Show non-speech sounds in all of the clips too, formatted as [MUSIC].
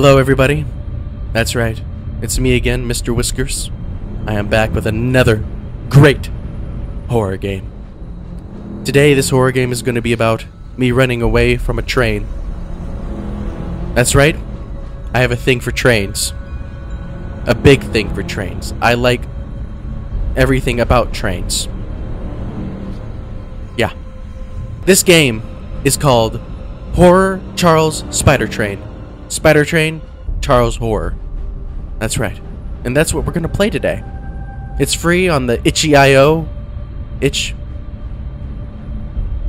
Hello, everybody. That's right. It's me again, Mr. Whiskers. I am back with another great horror game. Today, this horror game is going to be about me running away from a train. That's right. I have a thing for trains. A big thing for trains. I like everything about trains. Yeah. This game is called Horror Charles Spider Train. Spider Train, Charles Horror. That's right. And that's what we're going to play today. It's free on the itch.io. Itch.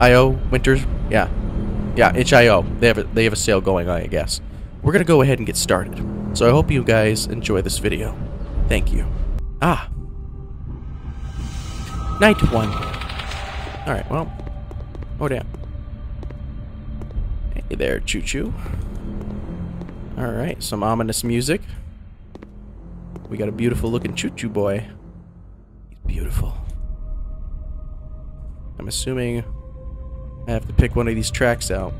IO Winters. Yeah. Yeah, itch.io. They have a, they have a sale going on, I guess. We're going to go ahead and get started. So I hope you guys enjoy this video. Thank you. Ah. Night 1. Alright, well. Oh, damn. Hey there, Choo Choo. Alright, some ominous music. We got a beautiful looking Choo Choo boy. He's beautiful. I'm assuming I have to pick one of these tracks out.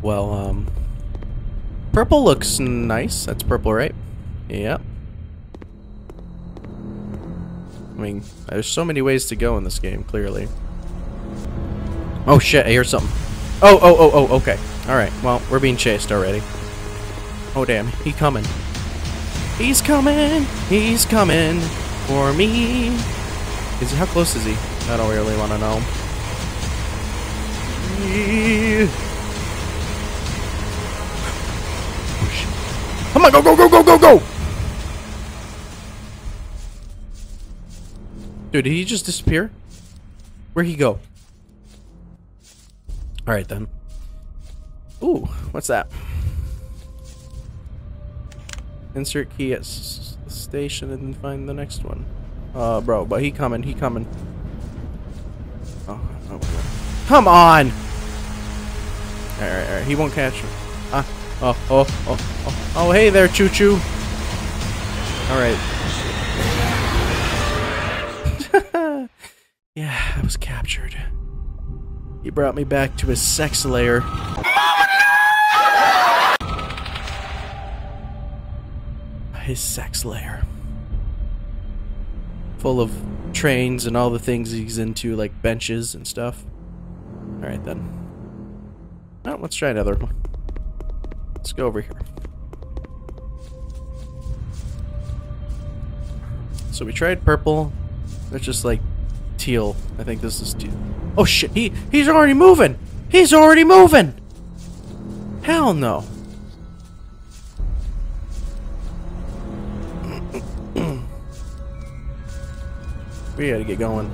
Well, um... Purple looks nice. That's purple, right? Yep. I mean, there's so many ways to go in this game, clearly. Oh shit, I hear something. Oh, oh, oh, oh, okay. Alright, well, we're being chased already. Oh damn, he coming. He's coming! He's coming for me! Is he, how close is he? I don't really want to know. Oh. Come on, go, go, go, go, go, go! Dude, did he just disappear? Where'd he go? Alright then. Ooh, what's that? Insert key at station and find the next one. Uh, bro, but he coming, he coming. Oh, oh Come on! Alright, alright, he won't catch me. Ah, oh, oh, oh, oh, oh, hey there, Choo Choo. Alright. [LAUGHS] yeah, I was captured. He brought me back to his sex lair. His sex lair. Full of trains and all the things he's into, like benches and stuff. Alright then. Oh, let's try another one. Let's go over here. So we tried purple. That's just like teal. I think this is teal. Oh shit, he he's already moving! He's already moving! Hell no. We gotta get going.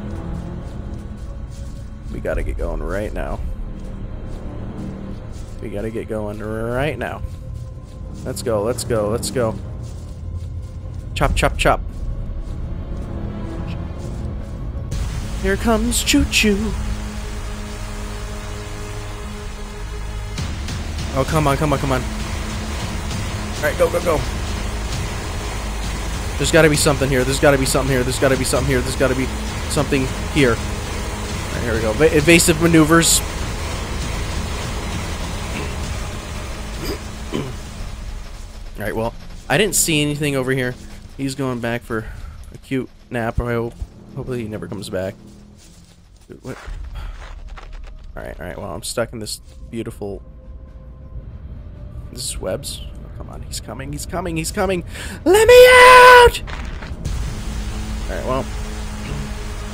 We gotta get going right now. We gotta get going right now. Let's go, let's go, let's go. Chop, chop, chop. Here comes Choo Choo. Oh, come on, come on, come on. Alright, go, go, go. There's gotta be something here. There's gotta be something here. There's gotta be something here. There's gotta be something here. Alright, here we go. Va evasive maneuvers. [CLEARS THROAT] Alright, well, I didn't see anything over here. He's going back for a cute nap, I hope. Hopefully he never comes back. What? Alright, alright, well, I'm stuck in this beautiful... This is webs. Oh, come on, he's coming, he's coming, he's coming! Let me out! Alright, well...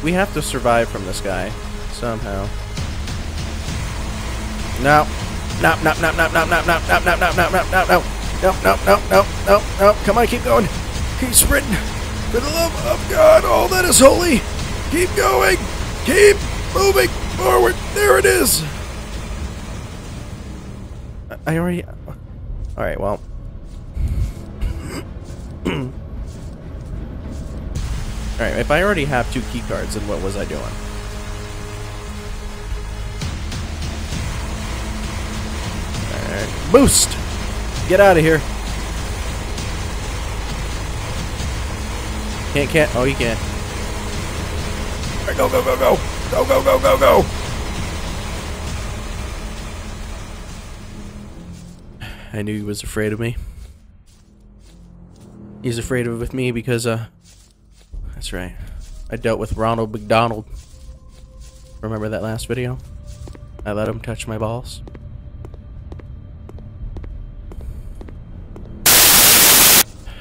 We have to survive from this guy. Somehow. No. No, no, no, no, no, no, no, no, no, no, no, no, no, no. No, no, no, no, no, no. Come on, keep going. Keep sprinting. For the love of God, all that is holy. Keep going. Keep moving forward. There it is. I already... Alright, well... Alright, if I already have two key cards, then what was I doing? Alright, boost! Get out of here. Can't, can't. Oh, you can. Alright, go, go, go, go. Go, go, go, go, go. I knew he was afraid of me. He's afraid of with me because, uh, that's right. I dealt with Ronald McDonald. Remember that last video? I let him touch my balls.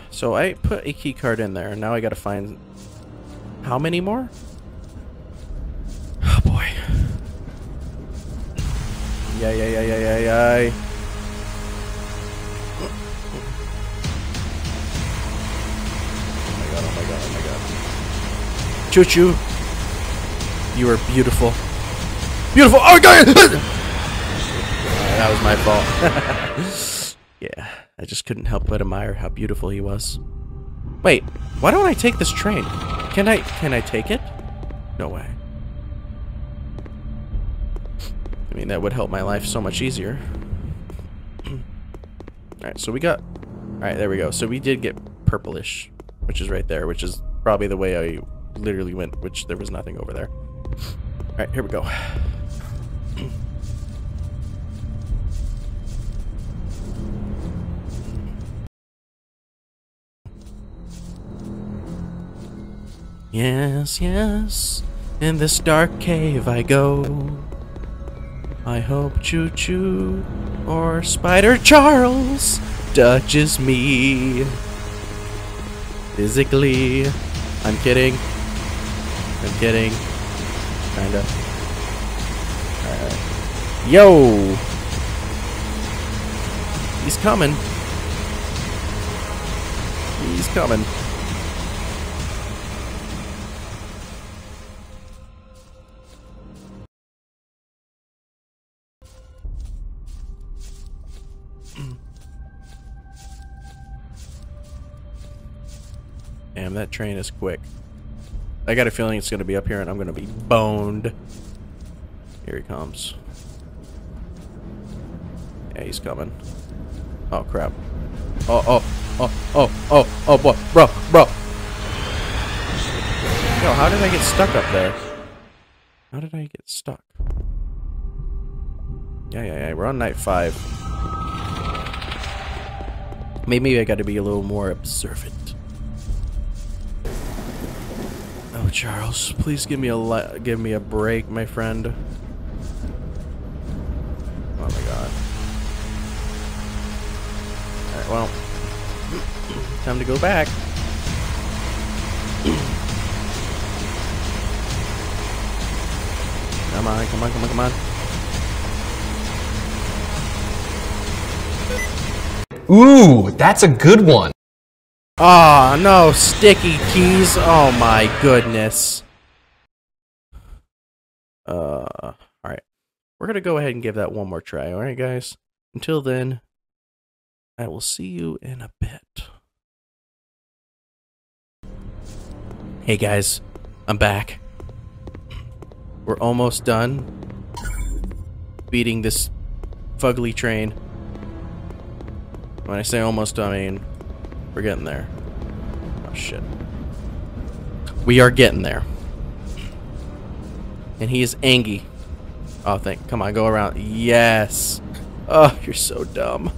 So I put a key card in there, and now I gotta find how many more? Oh boy. Yeah, yeah, yeah, yeah, yeah, yeah. God, oh my god, oh my god. Choo choo. You are beautiful. Beautiful! Oh god! [LAUGHS] that was my fault. [LAUGHS] yeah, I just couldn't help but admire how beautiful he was. Wait, why don't I take this train? Can I, can I take it? No way. I mean, that would help my life so much easier. [CLEARS THROAT] Alright, so we got... Alright, there we go. So we did get purplish, which is right there, which is probably the way I literally went, which there was nothing over there. Alright, here we go. [CLEARS THROAT] Yes, yes, in this dark cave I go. I hope Choo Choo or Spider Charles touches me physically. I'm kidding. I'm kidding. Kinda. Uh, yo! He's coming. He's coming. Damn, that train is quick. I got a feeling it's going to be up here and I'm going to be boned. Here he comes. Yeah, he's coming. Oh, crap. Oh, oh, oh, oh, oh, oh, boy, bro, bro. Yo, how did I get stuck up there? How did I get stuck? Yeah, yeah, yeah, we're on night five. Maybe I got to be a little more observant. Oh, Charles, please give me a give me a break, my friend. Oh my god. Alright, well. [CLEARS THROAT] Time to go back. [CLEARS THROAT] come on, come on, come on, come on. Ooh, that's a good one. Oh, no, sticky keys. Oh my goodness. Uh, alright. We're gonna go ahead and give that one more try, alright guys? Until then, I will see you in a bit. Hey guys, I'm back. We're almost done beating this fugly train. When I say almost, I mean we're getting there. Oh shit. We are getting there. And he is Angie. Oh, thank. Come on, go around. Yes. Oh, you're so dumb.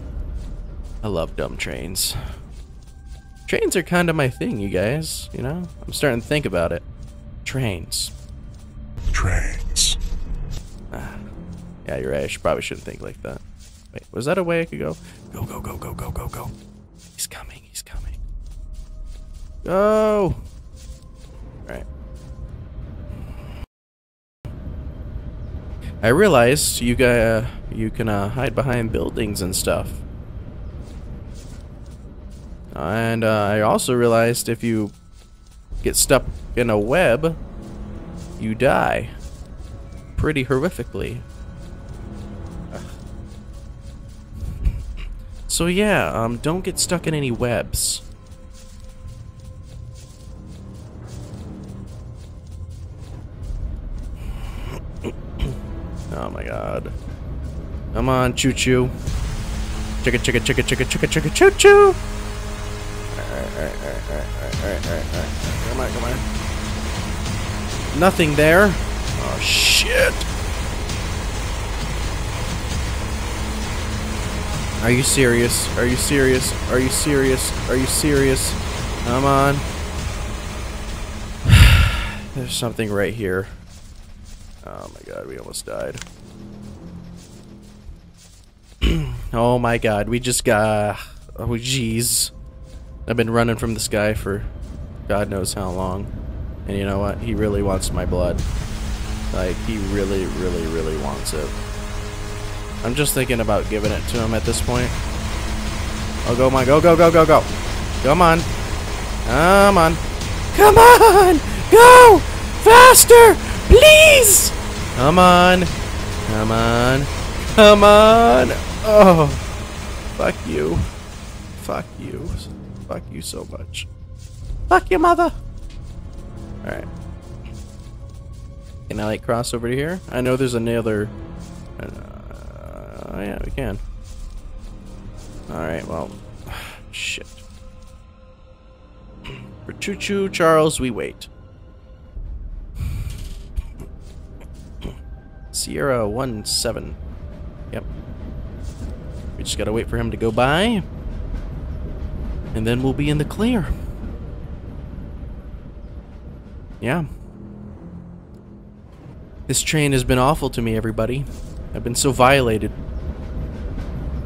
I love dumb trains. Trains are kind of my thing, you guys. You know? I'm starting to think about it. Trains. Trains. Ah. Yeah, you're right. I should, probably shouldn't think like that. Wait, was that a way I could go? Go, go, go, go, go, go, go. He's coming. He's coming. Go. Right. I realized you got uh, you can uh, hide behind buildings and stuff. And uh, I also realized if you get stuck in a web, you die pretty horrifically. So yeah, um, don't get stuck in any webs. Oh my god. Come on, choo choo. Chicka chicka chicka chicka chicka chicka choo choo. Alright, alright, alright, alright, alright, alright. Come on, come on. Nothing there. Oh shit. Are you serious? Are you serious? Are you serious? Are you serious? Come on. There's something right here. Oh my god, we almost died. [CLEARS THROAT] oh my god, we just got... Oh jeez. I've been running from this guy for God knows how long. And you know what? He really wants my blood. Like, he really, really, really wants it. I'm just thinking about giving it to him at this point. Oh, go, my, go, go, go, go, go. Come on. Come on. Come on! Go! Faster! Please! Come on. Come on. Come on! Oh. Fuck you. Fuck you. Fuck you so much. Fuck your mother! Alright. Can I, like, cross over to here? I know there's another... Uh, yeah, we can. Alright, well... [SIGHS] Shit. [CLEARS THROAT] For Choo Choo Charles, we wait. Sierra 1-7. Yep. We just gotta wait for him to go by. And then we'll be in the clear. Yeah. This train has been awful to me, everybody. I've been so violated.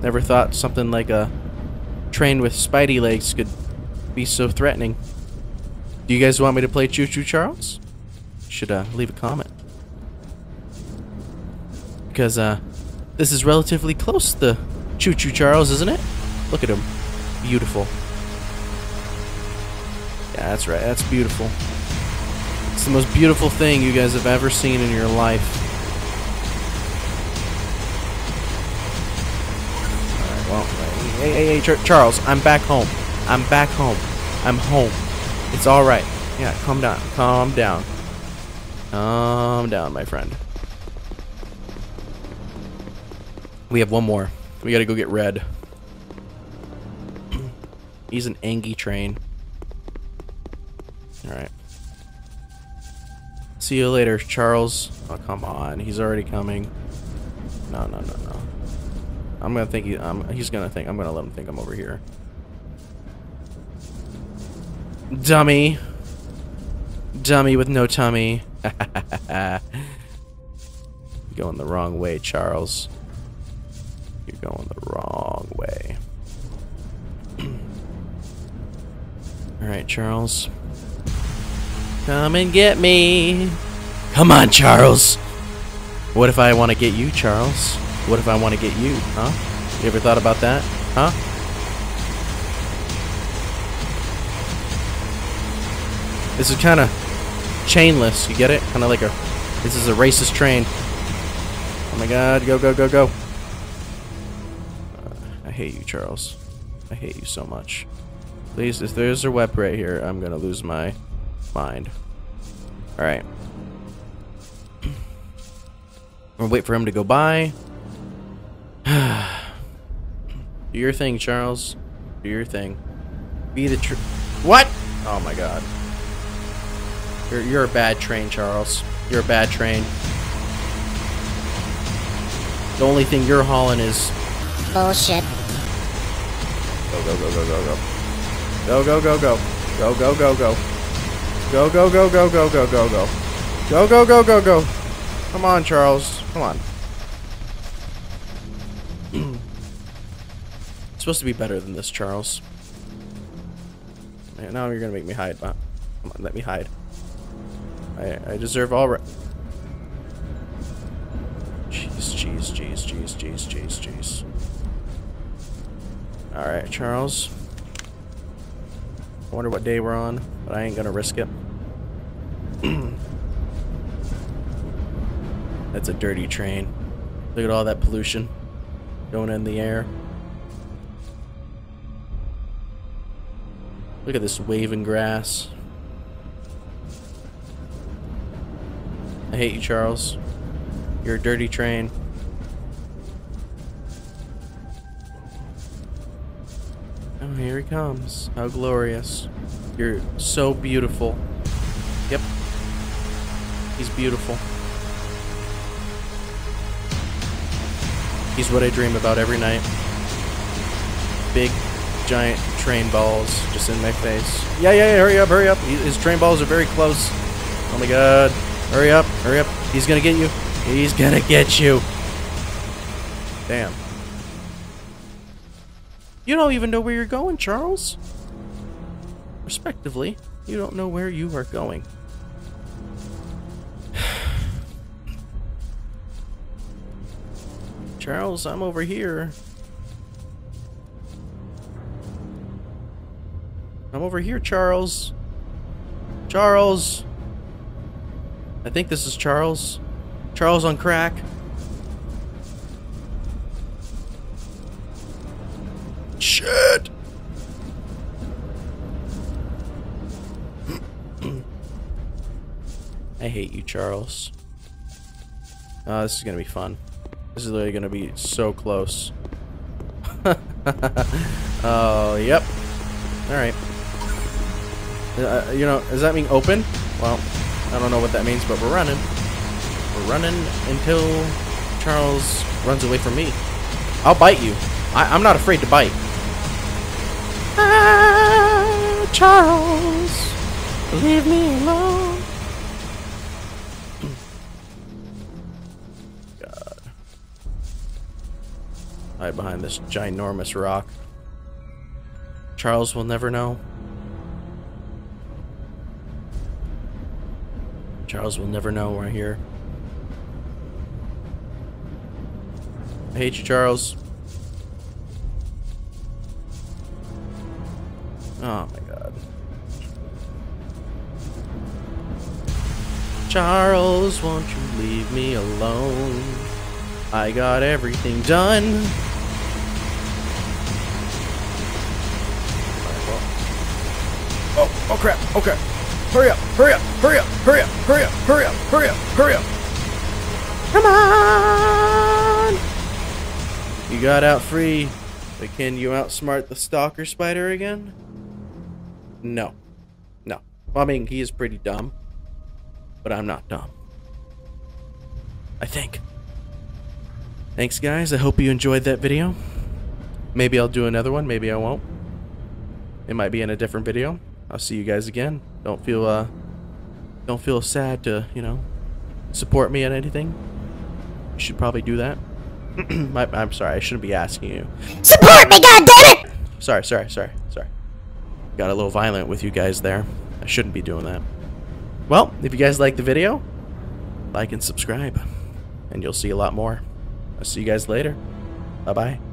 Never thought something like a train with spidey legs could be so threatening. Do you guys want me to play Choo Choo Charles? Should uh, leave a comment. Because uh, this is relatively close to Choo Choo Charles, isn't it? Look at him. Beautiful. Yeah, that's right. That's beautiful. It's the most beautiful thing you guys have ever seen in your life. Well, hey, hey, hey, Char Charles, I'm back home. I'm back home. I'm home. It's alright. Yeah, calm down. Calm down. Calm down, my friend. We have one more. We gotta go get Red. [CLEARS THROAT] He's an Angie train. Alright. See you later, Charles. Oh, come on. He's already coming. No, no, no, no. I'm gonna think he, um, he's gonna think, I'm gonna let him think I'm over here. Dummy. Dummy with no tummy. [LAUGHS] going the wrong way, Charles. Going the wrong way. Alright, Charles. Come and get me. Come on, Charles. What if I want to get you, Charles? What if I want to get you, huh? You ever thought about that? Huh? This is kind of chainless, you get it? Kind of like a... This is a racist train. Oh my god, go, go, go, go. I hate you, Charles. I hate you so much. Please, if there's a web right here, I'm gonna lose my mind. Alright. We'll wait for him to go by. [SIGHS] Do your thing, Charles. Do your thing. Be the tr- What? Oh my god. You're, you're a bad train, Charles. You're a bad train. The only thing you're hauling is... Bullshit. Go, go, go, go, go, go. Go, go, go, go. Go, go, go, go. Go, go, go, go, go, go, go, go. Go, go, go, go, go. Come on, Charles. Come on. it's supposed to be better than this, Charles. Man, now you're gonna make me hide. Come on, let me hide. I I deserve all right. Jeez, jeez, jeez, jeez, jeez, jeez, jeez. All right, Charles. I wonder what day we're on, but I ain't gonna risk it. [CLEARS THROAT] That's a dirty train. Look at all that pollution going in the air. Look at this waving grass. I hate you, Charles. You're a dirty train. Here he comes. How glorious. You're so beautiful. Yep. He's beautiful. He's what I dream about every night. big, giant train balls just in my face. Yeah, yeah, yeah, hurry up, hurry up. His train balls are very close. Oh my god. Hurry up, hurry up. He's gonna get you. He's gonna get you. Damn. You don't even know where you're going, Charles. Respectively, you don't know where you are going. [SIGHS] Charles, I'm over here. I'm over here, Charles. Charles. I think this is Charles. Charles on crack. Charles. Oh, this is gonna be fun. This is literally gonna be so close. [LAUGHS] oh, yep. Alright. Uh, you know, does that mean open? Well, I don't know what that means, but we're running. We're running until Charles runs away from me. I'll bite you. I I'm not afraid to bite. Ah, Charles, leave me alone. Hide behind this ginormous rock. Charles will never know. Charles will never know we're here. I hate you, Charles. Oh my god. Charles, won't you leave me alone? I got everything done. Oh, crap, okay. Hurry up, hurry up, hurry up, hurry up, hurry up, hurry up, hurry up, hurry up. Come on! You got out free, but can you outsmart the stalker spider again? No. No. I mean, he is pretty dumb, but I'm not dumb. I think. Thanks, guys. I hope you enjoyed that video. Maybe I'll do another one. Maybe I won't. It might be in a different video. I'll see you guys again. Don't feel uh, don't feel sad to you know support me on anything. You should probably do that. [CLEARS THROAT] My, I'm sorry. I shouldn't be asking you. Support me, goddammit! Sorry, sorry, sorry, sorry. Got a little violent with you guys there. I shouldn't be doing that. Well, if you guys like the video, like and subscribe, and you'll see a lot more. I'll see you guys later. Bye bye.